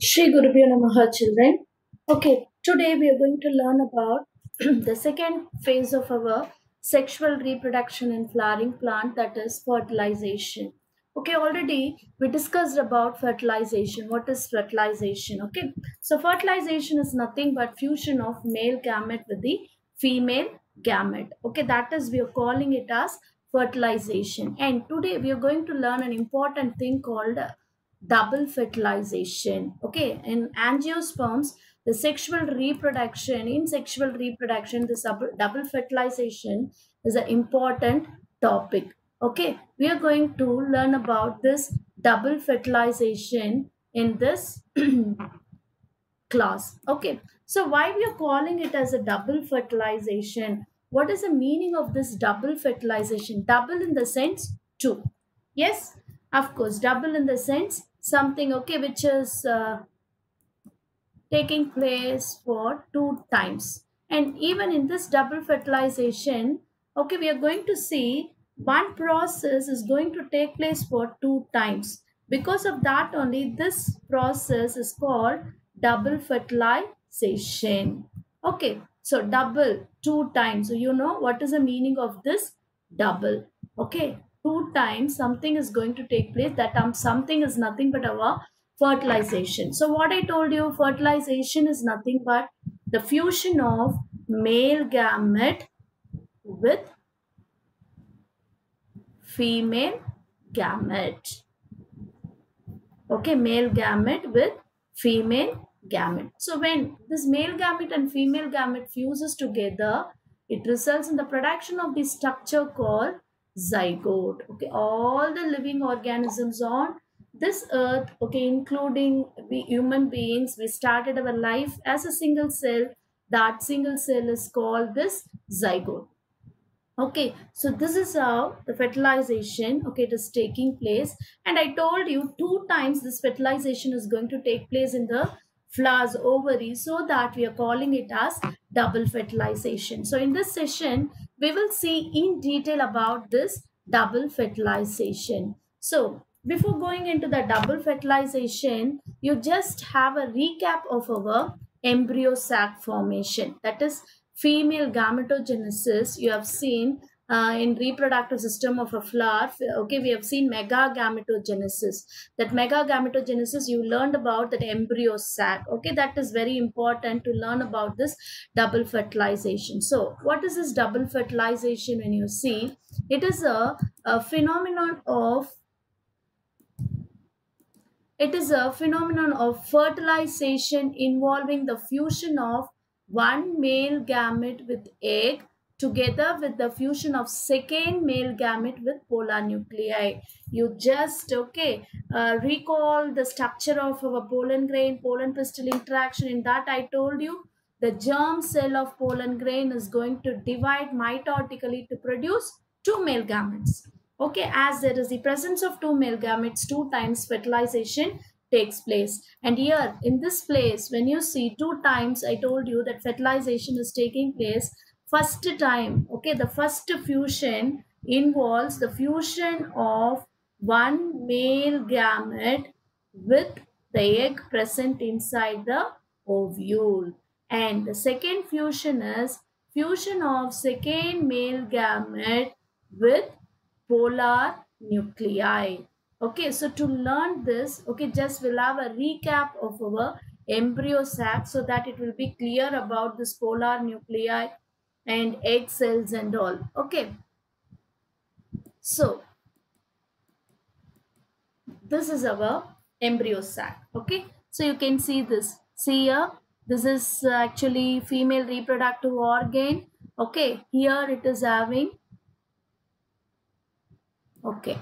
Shri Gurubhyo Namaha children. Okay, today we are going to learn about the second phase of our sexual reproduction in flowering plant that is fertilization. Okay, already we discussed about fertilization. What is fertilization? Okay, so fertilization is nothing but fusion of male gamete with the female gamete. Okay, that is we are calling it as fertilization. And today we are going to learn an important thing called double fertilization. Okay, in angiosperms, the sexual reproduction, in sexual reproduction, double, double fertilization is an important topic. Okay, we are going to learn about this double fertilization in this class. Okay, so why we are calling it as a double fertilization? What is the meaning of this double fertilization? Double in the sense two. Yes, of course, double in the sense something okay which is uh, taking place for two times. And even in this double fertilization okay we are going to see one process is going to take place for two times. Because of that only this process is called double fertilization. Okay so double two times. So you know what is the meaning of this double? Okay two times something is going to take place that um, something is nothing but our fertilization. So what i told you fertilization is nothing but the fusion of male gamete with female gamete. Okay male gamete with female gamete. So when this male gamete and female gamete fuses together it results in the production of the structure called zygote. Okay all the living organisms on this earth okay including we human beings we started our life as a single cell. That single cell is called this zygote. Okay so this is how the fertilization okay it is taking place. And i told you two times this fertilization is going to take place in the flowers ovary so that we are calling it as double fertilization. So in this session we will see in detail about this double fertilization. So before going into the double fertilization you just have a recap of our embryo sac formation. That is female gametogenesis you have seen uh, in reproductive system of a flower okay we have seen megagametogenesis. That megagametogenesis you learned about that embryo sac okay that is very important to learn about this double fertilization. So what is this double fertilization when you see? It is a, a phenomenon of it is a phenomenon of fertilization involving the fusion of one male gamete with egg together with the fusion of second male gamete with polar nuclei. You just, okay, uh, recall the structure of our pollen grain, pollen pistil interaction. In that I told you, the germ cell of pollen grain is going to divide mitotically to produce two male gametes. Okay, as there is the presence of two male gametes, two times fertilization takes place. And here in this place, when you see two times, I told you that fertilization is taking place. First time, okay, the first fusion involves the fusion of one male gamete with the egg present inside the ovule. And the second fusion is fusion of second male gamete with polar nuclei okay so to learn this okay just we'll have a recap of our embryo sac so that it will be clear about this polar nuclei and egg cells and all. Okay. So this is our embryo sac. Okay. So you can see this. See here this is actually female reproductive organ. Okay. Here it is having okay.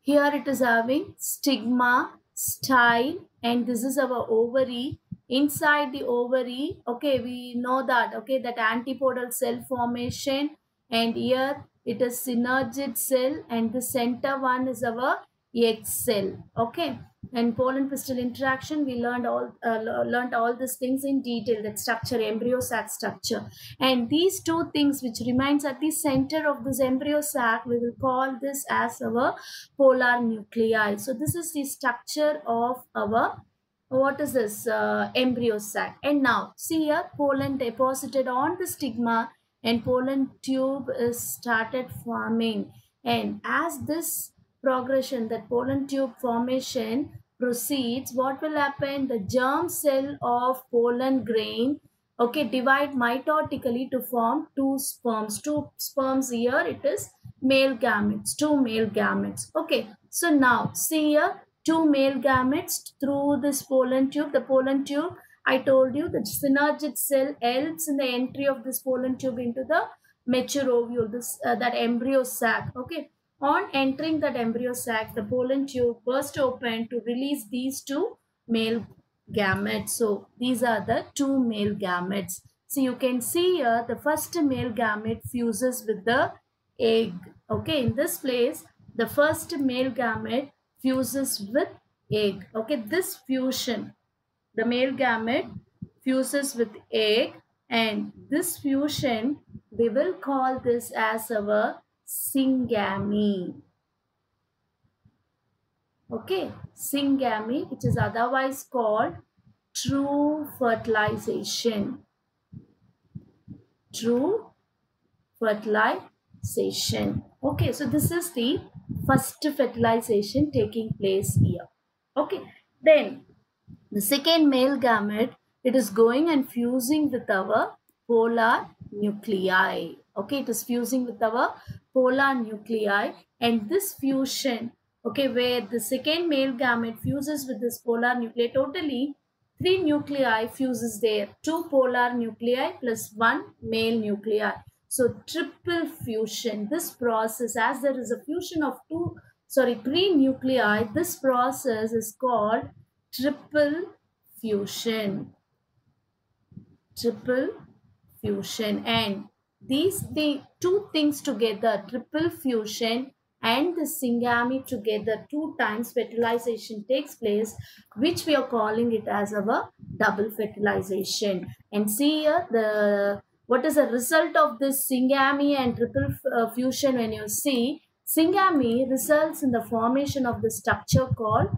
Here it is having stigma, style, and this is our ovary. Inside the ovary, okay, we know that, okay, that antipodal cell formation. And here it is synergid cell and the center one is our egg cell, okay. And pollen pistil interaction, we learned all uh, learned all these things in detail. That structure, embryo sac structure, and these two things which remains at the center of this embryo sac, we will call this as our polar nuclei. So this is the structure of our what is this uh, embryo sac? And now see here pollen deposited on the stigma and pollen tube is started forming. And as this progression that pollen tube formation proceeds what will happen? The germ cell of pollen grain okay divide mitotically to form two sperms. Two sperms here it is male gametes two male gametes. Okay so now see here two male gametes through this pollen tube. The pollen tube, I told you, the synergid cell helps in the entry of this pollen tube into the mature ovule, this uh, that embryo sac. Okay. On entering that embryo sac, the pollen tube burst open to release these two male gametes. So these are the two male gametes. So you can see here the first male gamete fuses with the egg. Okay, in this place, the first male gamete fuses with egg. Okay, this fusion, the male gamete fuses with egg and this fusion, we will call this as our syngamy. Okay, syngamy which is otherwise called true fertilization. True fertilization. Okay, so this is the first fertilization taking place here. Okay, then the second male gamete, it is going and fusing with our polar nuclei. Okay, it is fusing with our polar nuclei and this fusion, okay, where the second male gamete fuses with this polar nuclei, totally three nuclei fuses there, two polar nuclei plus one male nuclei. So triple fusion, this process as there is a fusion of two, sorry, three nuclei, this process is called triple fusion. Triple fusion. And these the two things together, triple fusion and the syngamy together two times fertilization takes place which we are calling it as our double fertilization. And see here the what is the result of this syngamy and triple uh, fusion when you see syngamy results in the formation of the structure called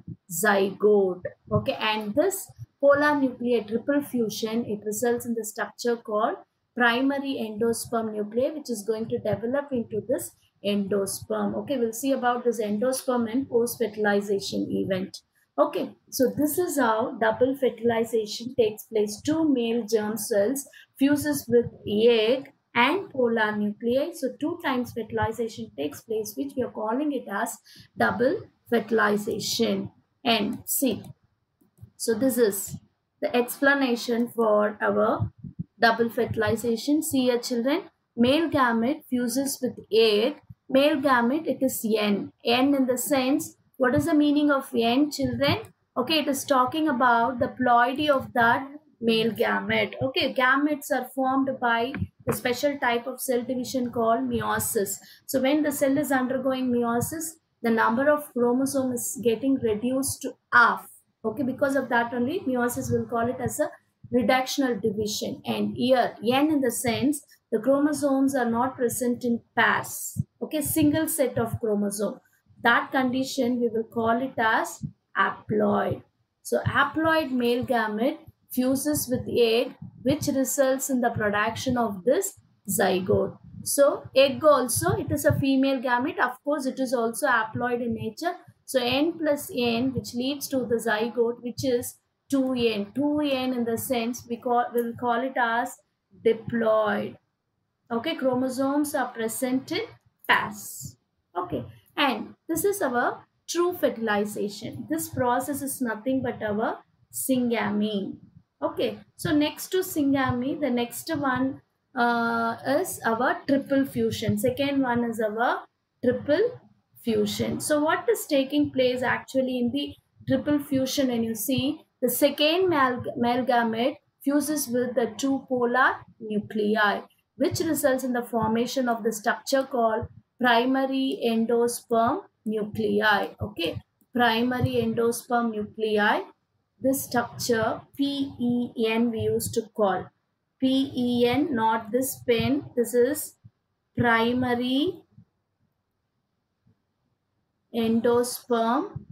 zygote okay? And this polar nuclei triple fusion it results in the structure called primary endosperm nuclei which is going to develop into this endosperm okay? We'll see about this endosperm and post fertilization event okay so this is how double fertilization takes place two male germ cells fuses with egg and polar nuclei. So two times fertilization takes place which we are calling it as double fertilization. And see, so this is the explanation for our double fertilization. See here children, male gamete fuses with egg. Male gamete it is N. N in the sense, what is the meaning of N children? Okay, it is talking about the ploidy of that male gamete. Okay, gametes are formed by a special type of cell division called meiosis. So when the cell is undergoing meiosis, the number of chromosomes is getting reduced to half. Okay, because of that only meiosis will call it as a reductional division. And here, N in the sense, the chromosomes are not present in pairs. Okay, single set of chromosome. That condition we will call it as haploid. So haploid male gamete fuses with egg which results in the production of this zygote. So egg also it is a female gamete of course it is also haploid in nature. So n plus n which leads to the zygote which is 2n. 2n in the sense we call, will call it as diploid. Okay chromosomes are present in pairs. Okay and this is our true fertilization. This process is nothing but our syngamy. Okay, so next to syngamy, the next one uh, is our triple fusion. Second one is our triple fusion. So what is taking place actually in the triple fusion and you see the second male, gamete fuses with the two polar nuclei which results in the formation of the structure called primary endosperm nuclei. Okay, primary endosperm nuclei this structure PEN we used to call. PEN, not this pen. This is primary endosperm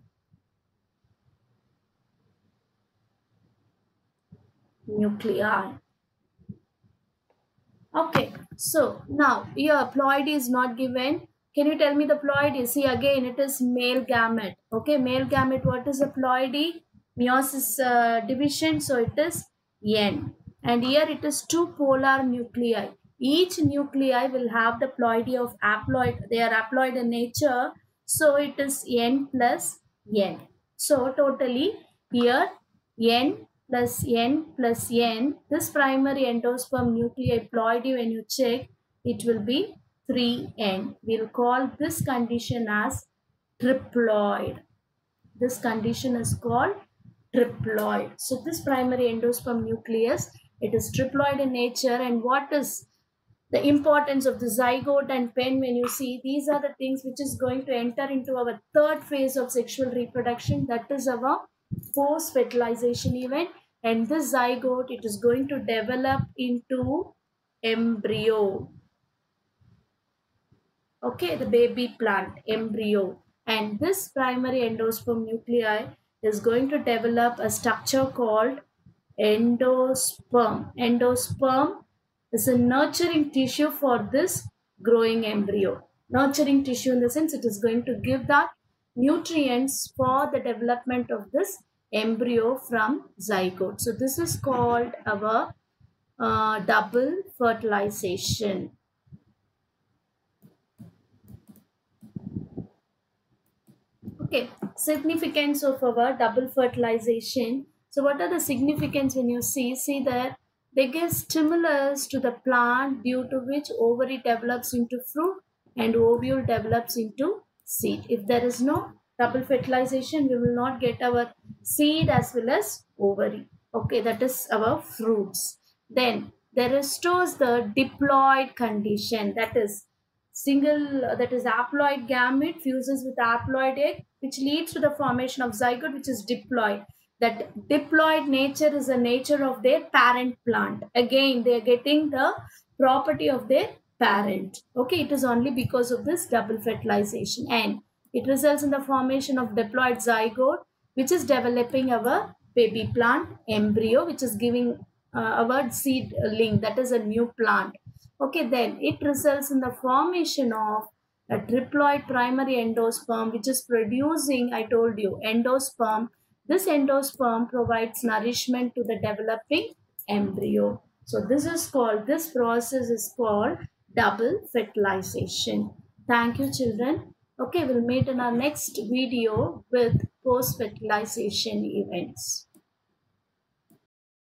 nuclei. Okay, so now your ploidy is not given. Can you tell me the ploidy? See again, it is male gamete. Okay, male gamete. What is a ploidy? Meiosis uh, division. So it is N. And here it is two polar nuclei. Each nuclei will have the ploidy of haploid. They are haploid in nature. So it is N plus N. So totally here N plus N plus N. This primary endosperm nuclei ploidy when you check it will be 3N. We'll call this condition as triploid. This condition is called triploid. So this primary endosperm nucleus, it is triploid in nature and what is the importance of the zygote and pen when you see these are the things which is going to enter into our third phase of sexual reproduction that is our post fertilization event and this zygote it is going to develop into embryo. Okay the baby plant embryo. And this primary endosperm nuclei is going to develop a structure called endosperm. Endosperm is a nurturing tissue for this growing embryo. Nurturing tissue in the sense it is going to give the nutrients for the development of this embryo from zygote so this is called our uh, double fertilization Okay, significance of our double fertilization. So what are the significance when you see? See that they give stimulus to the plant due to which ovary develops into fruit and ovule develops into seed. If there is no double fertilization, we will not get our seed as well as ovary. Okay, that is our fruits. Then there restores the diploid condition. That is single, that is haploid gamete fuses with haploid egg which leads to the formation of zygote which is diploid that diploid nature is the nature of their parent plant again they are getting the property of their parent okay it is only because of this double fertilization and it results in the formation of diploid zygote which is developing our baby plant embryo which is giving uh, our seedling that is a new plant okay then it results in the formation of a triploid primary endosperm which is producing, I told you, endosperm. This endosperm provides nourishment to the developing embryo. So this is called, this process is called double fertilization. Thank you children. Okay, we'll meet in our next video with post-fertilization events.